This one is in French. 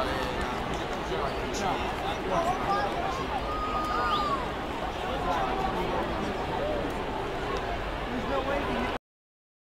Allez,